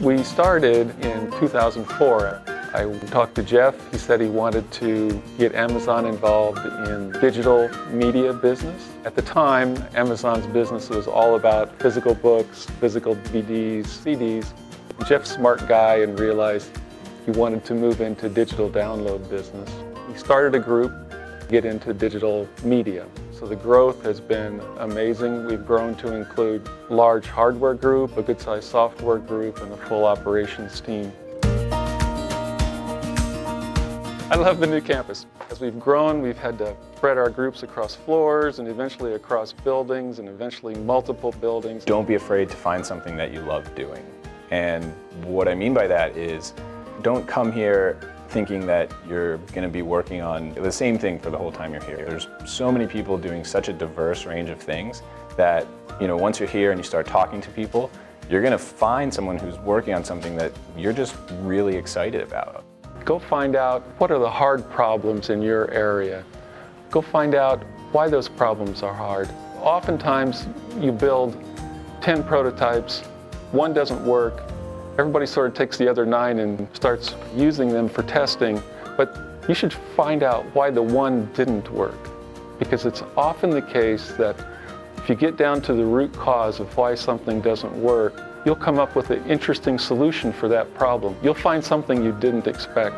We started in 2004. I talked to Jeff. He said he wanted to get Amazon involved in digital media business. At the time, Amazon's business was all about physical books, physical DVDs, CDs. Jeff's smart guy and realized he wanted to move into digital download business. He started a group get into digital media. So the growth has been amazing. We've grown to include large hardware group, a good-sized software group, and a full operations team. I love the new campus. As we've grown, we've had to spread our groups across floors and eventually across buildings and eventually multiple buildings. Don't be afraid to find something that you love doing. And what I mean by that is don't come here thinking that you're going to be working on the same thing for the whole time you're here. There's so many people doing such a diverse range of things that, you know, once you're here and you start talking to people, you're going to find someone who's working on something that you're just really excited about. Go find out what are the hard problems in your area. Go find out why those problems are hard. Oftentimes you build 10 prototypes, one doesn't work, Everybody sort of takes the other nine and starts using them for testing, but you should find out why the one didn't work. Because it's often the case that if you get down to the root cause of why something doesn't work, you'll come up with an interesting solution for that problem. You'll find something you didn't expect.